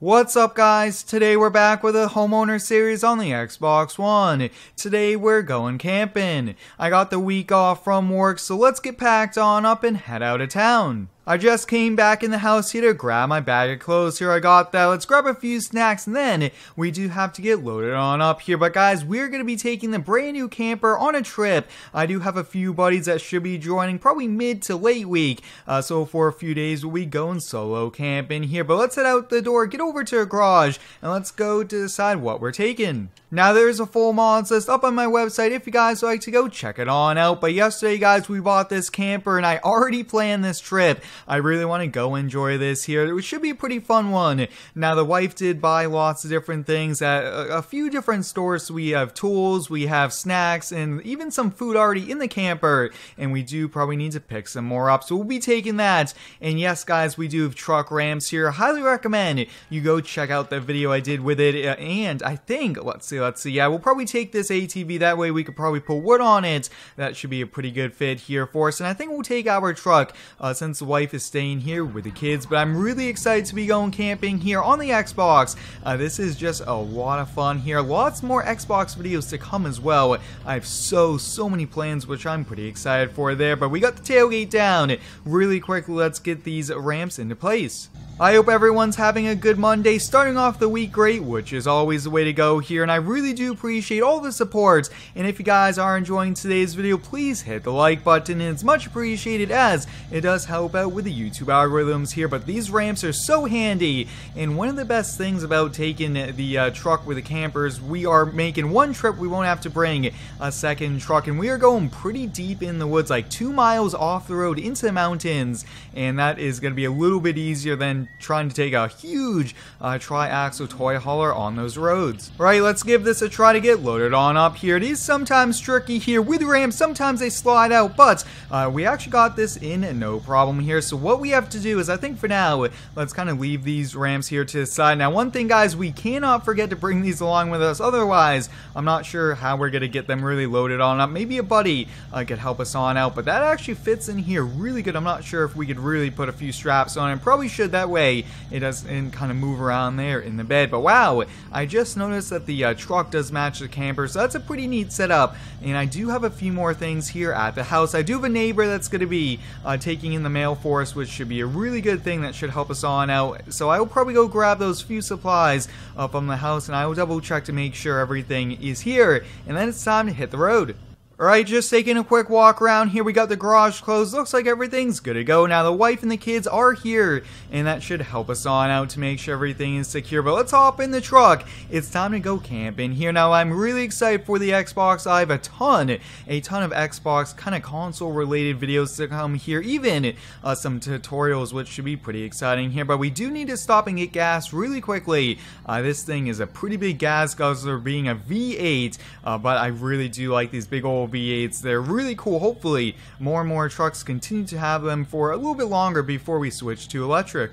What's up guys? Today we're back with a homeowner series on the Xbox One. Today we're going camping. I got the week off from work so let's get packed on up and head out of town. I just came back in the house here to grab my bag of clothes. Here I got that. Let's grab a few snacks and then we do have to get loaded on up here. But guys, we're going to be taking the brand new camper on a trip. I do have a few buddies that should be joining probably mid to late week. Uh, so for a few days we'll be going solo camping here. But let's head out the door, get over to a garage and let's go to decide what we're taking. Now there's a full mods list up on my website if you guys like to go check it on out. But yesterday guys we bought this camper and I already planned this trip. I really want to go enjoy this here. It should be a pretty fun one. Now the wife did buy lots of different things at a, a few different stores. We have tools, we have snacks, and even some food already in the camper. And we do probably need to pick some more up. So we'll be taking that. And yes guys, we do have truck ramps here. Highly recommend you go check out the video I did with it. And I think, let's see, let's see. Yeah, we'll probably take this ATV. That way we could probably put wood on it. That should be a pretty good fit here for us. And I think we'll take our truck uh, since the wife is staying here with the kids. But I'm really excited to be going camping here on the Xbox. Uh, this is just a lot of fun here. Lots more Xbox videos to come as well. I have so, so many plans, which I'm pretty excited for there. But we got the tailgate down. Really quickly, let's get these ramps into place. I hope everyone's having a good Monday, starting off the week great, which is always the way to go here, and I really do appreciate all the support, and if you guys are enjoying today's video, please hit the like button, it's much appreciated as it does help out with the YouTube algorithms here, but these ramps are so handy, and one of the best things about taking the uh, truck with the campers, we are making one trip, we won't have to bring a second truck, and we are going pretty deep in the woods, like two miles off the road into the mountains, and that is going to be a little bit easier than trying to take a huge uh, tri-axle toy hauler on those roads. Alright, let's give this a try to get loaded on up here. It is sometimes tricky here with ramps, sometimes they slide out, but uh, we actually got this in no problem here. So what we have to do is, I think for now, let's kind of leave these ramps here to the side. Now, one thing, guys, we cannot forget to bring these along with us. Otherwise, I'm not sure how we're going to get them really loaded on up. Maybe a buddy uh, could help us on out, but that actually fits in here really good. I'm not sure if we could really put a few straps on it. Probably should that way way it doesn't kind of move around there in the bed. But wow, I just noticed that the uh, truck does match the camper, so that's a pretty neat setup. And I do have a few more things here at the house. I do have a neighbor that's going to be uh, taking in the mail for us, which should be a really good thing that should help us on out. So I will probably go grab those few supplies uh, from the house, and I will double check to make sure everything is here. And then it's time to hit the road. Alright, just taking a quick walk around here. We got the garage closed. Looks like everything's good to go. Now, the wife and the kids are here, and that should help us on out to make sure everything is secure. But let's hop in the truck. It's time to go camping here. Now, I'm really excited for the Xbox. I have a ton, a ton of Xbox kind of console-related videos to come here. Even uh, some tutorials, which should be pretty exciting here. But we do need to stop and get gas really quickly. Uh, this thing is a pretty big gas guzzler being a V8, uh, but I really do like these big old V8s. They're really cool. Hopefully, more and more trucks continue to have them for a little bit longer before we switch to electric.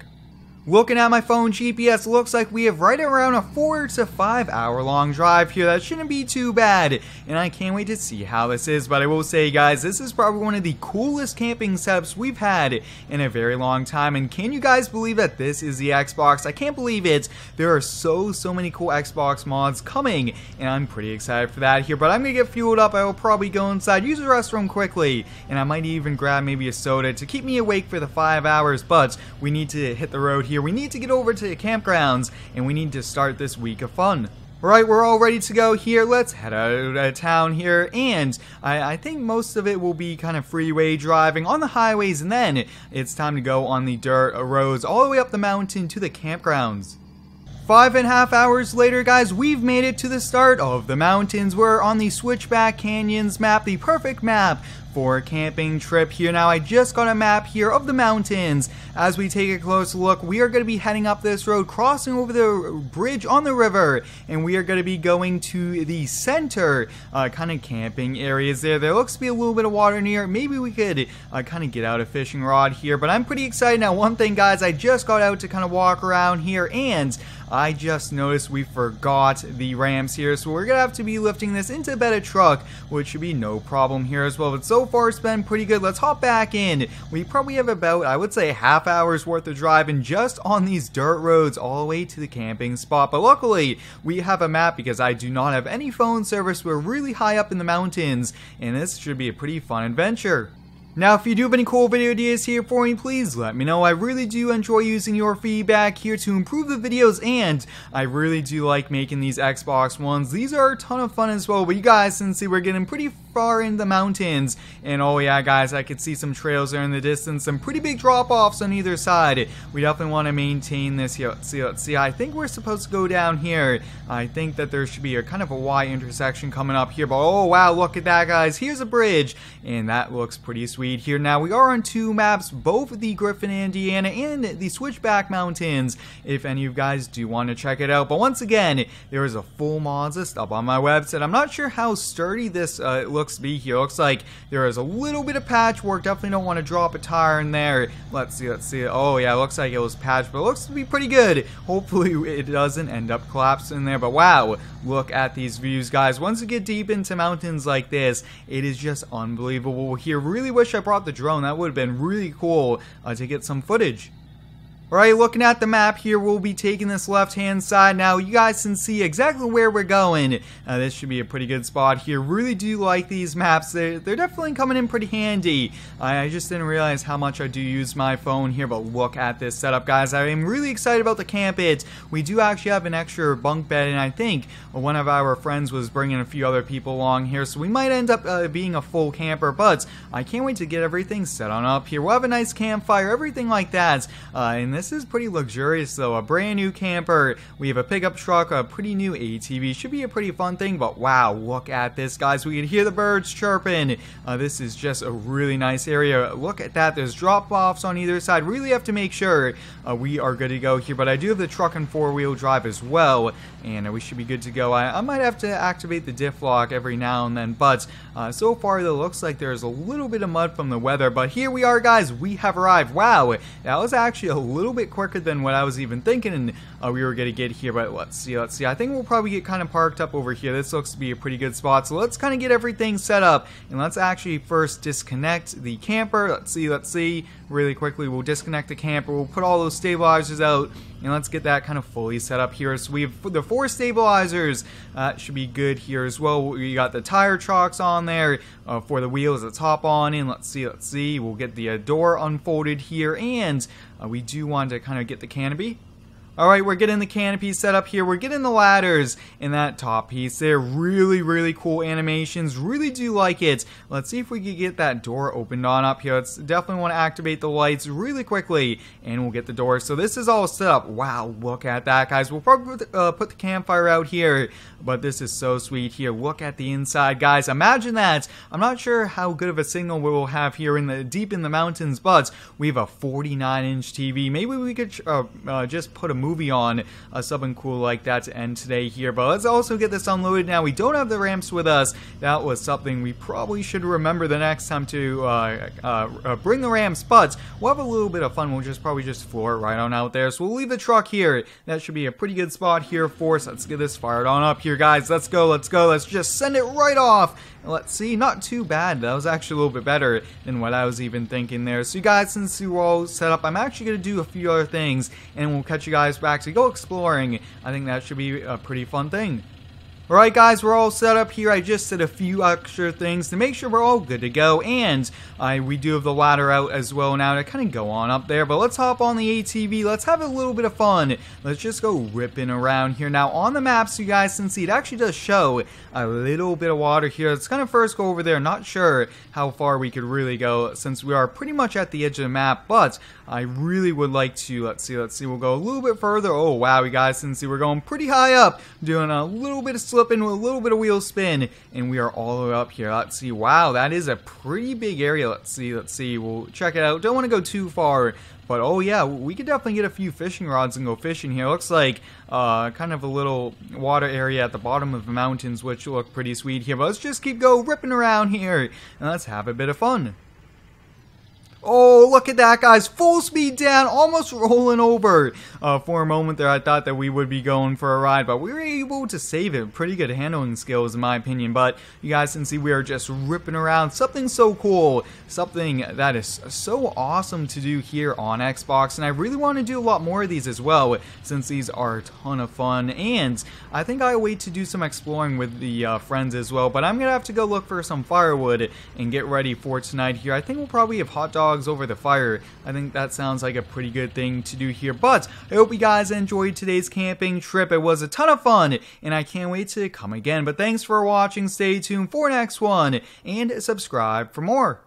Looking at my phone GPS, looks like we have right around a 4 to 5 hour long drive here. That shouldn't be too bad, and I can't wait to see how this is. But I will say, guys, this is probably one of the coolest camping setups we've had in a very long time. And can you guys believe that this is the Xbox? I can't believe it. There are so, so many cool Xbox mods coming, and I'm pretty excited for that here. But I'm going to get fueled up. I will probably go inside, use the restroom quickly, and I might even grab maybe a soda to keep me awake for the 5 hours. But we need to hit the road here here. We need to get over to the campgrounds, and we need to start this week of fun. Alright, we're all ready to go here. Let's head out of town here. And I, I, think most of it will be kind of freeway driving on the highways. And then it's time to go on the dirt roads all the way up the mountain to the campgrounds. Five and a half hours later, guys, we've made it to the start of the mountains. We're on the Switchback Canyons map, the perfect map for a camping trip here. Now, I just got a map here of the mountains. As we take a close look, we are going to be heading up this road, crossing over the bridge on the river, and we are going to be going to the center uh, kind of camping areas there. There looks to be a little bit of water near. Maybe we could uh, kind of get out a fishing rod here, but I'm pretty excited. Now, one thing, guys, I just got out to kind of walk around here, and I just noticed we forgot the ramps here, so we're gonna have to be lifting this into a better truck, which should be no problem here as well. But so far it's been pretty good. Let's hop back in. We probably have about, I would say, half hour's worth of driving just on these dirt roads all the way to the camping spot. But luckily, we have a map because I do not have any phone service. We're really high up in the mountains, and this should be a pretty fun adventure. Now, if you do have any cool video ideas here for me, please let me know. I really do enjoy using your feedback here to improve the videos, and I really do like making these Xbox Ones. These are a ton of fun as well, but you guys can see we're getting pretty far in the mountains. And oh yeah, guys, I could see some trails there in the distance, some pretty big drop-offs on either side. We definitely want to maintain this here. Let's see, let's see. I think we're supposed to go down here. I think that there should be a kind of a Y intersection coming up here, but oh wow, look at that, guys. Here's a bridge, and that looks pretty sweet here. Now, we are on two maps, both the Griffin, Indiana and the Switchback Mountains, if any of you guys do want to check it out. But once again, there is a full mods list up on my website. I'm not sure how sturdy this uh, looks to be here. It looks like there is a little bit of patchwork. Definitely don't want to drop a tire in there. Let's see, let's see. Oh, yeah, looks like it was patched, but it looks to be pretty good. Hopefully, it doesn't end up collapsing there. But wow, look at these views, guys. Once you get deep into mountains like this, it is just unbelievable here. Really wish I brought the drone. That would have been really cool uh, to get some footage. Alright, looking at the map here, we'll be taking this left-hand side. Now, you guys can see exactly where we're going. Uh, this should be a pretty good spot here. Really do like these maps. They're, they're definitely coming in pretty handy. I, I just didn't realize how much I do use my phone here, but look at this setup, guys. I am really excited about the Camp-It. We do actually have an extra bunk bed, and I think one of our friends was bringing a few other people along here, so we might end up uh, being a full camper, but I can't wait to get everything set on up here. We'll have a nice campfire, everything like that, uh, and this is pretty luxurious though. A brand new camper. We have a pickup truck, a pretty new ATV. Should be a pretty fun thing, but wow, look at this, guys. We can hear the birds chirping. Uh, this is just a really nice area. Look at that. There's drop-offs on either side. Really have to make sure uh, we are good to go here, but I do have the truck and four-wheel drive as well, and uh, we should be good to go. I, I, might have to activate the diff lock every now and then, but uh, so far it looks like there's a little bit of mud from the weather, but here we are, guys. We have arrived. Wow, that was actually a little bit quicker than what I was even thinking uh, we were going to get here, but let's see, let's see. I think we'll probably get kind of parked up over here. This looks to be a pretty good spot, so let's kind of get everything set up, and let's actually first disconnect the camper. Let's see, let's see. Really quickly, we'll disconnect the camper, we'll put all those stabilizers out, and let's get that kind of fully set up here. So we have the four stabilizers, uh, should be good here as well. We got the tire chocks on there uh, for the wheels. Let's hop on in. Let's see, let's see. We'll get the uh, door unfolded here, and Uh, we do want to kind of get the canopy Alright, we're getting the canopy set up here. We're getting the ladders in that top piece. They're really, really cool animations. Really do like it. Let's see if we can get that door opened on up here. Let's definitely want to activate the lights really quickly, and we'll get the door. So this is all set up. Wow, look at that, guys. We'll probably put the, uh, put the campfire out here, but this is so sweet here. Look at the inside, guys. Imagine that. I'm not sure how good of a signal we will have here in the deep in the mountains, but we have a 49-inch TV. Maybe we could uh, uh, just put a movie on uh, something cool like that to end today here. But let's also get this unloaded now. We don't have the ramps with us. That was something we probably should remember the next time to uh, uh, uh, bring the ramps. But we'll have a little bit of fun. We'll just probably just floor it right on out there. So we'll leave the truck here. That should be a pretty good spot here for us. Let's get this fired on up here, guys. Let's go. Let's go. Let's just send it right off. Let's see, not too bad. That was actually a little bit better than what I was even thinking there. So you guys, since you all set up, I'm actually going to do a few other things, and we'll catch you guys back to go exploring. I think that should be a pretty fun thing. Alright guys, we're all set up here. I just did a few extra things to make sure we're all good to go. And uh, we do have the ladder out as well now to kind of go on up there. But let's hop on the ATV. Let's have a little bit of fun. Let's just go ripping around here. Now on the maps, you guys can see it actually does show a little bit of water here. Let's kind of first go over there. Not sure how far we could really go since we are pretty much at the edge of the map. But I really would like to, let's see, let's see. We'll go a little bit further. Oh wow, you guys can see we're going pretty high up. Doing a little bit of slipping with a little bit of wheel spin, and we are all the way up here. Let's see. Wow, that is a pretty big area. Let's see. Let's see. We'll check it out. Don't want to go too far, but oh yeah, we could definitely get a few fishing rods and go fishing here. Looks like uh, kind of a little water area at the bottom of the mountains, which look pretty sweet here. But let's just keep go ripping around here, and let's have a bit of fun. Oh, look at that, guys. Full speed down, almost rolling over. Uh, for a moment there, I thought that we would be going for a ride, but we were able to save it. Pretty good handling skills, in my opinion. But you guys can see we are just ripping around. Something so cool. Something that is so awesome to do here on Xbox. And I really want to do a lot more of these as well, since these are a ton of fun. And I think I wait to do some exploring with the uh, friends as well. But I'm going to have to go look for some firewood and get ready for tonight here. I think we'll probably have hot dogs dogs over the fire. I think that sounds like a pretty good thing to do here. But I hope you guys enjoyed today's camping trip. It was a ton of fun, and I can't wait to come again. But thanks for watching. Stay tuned for next one, and subscribe for more.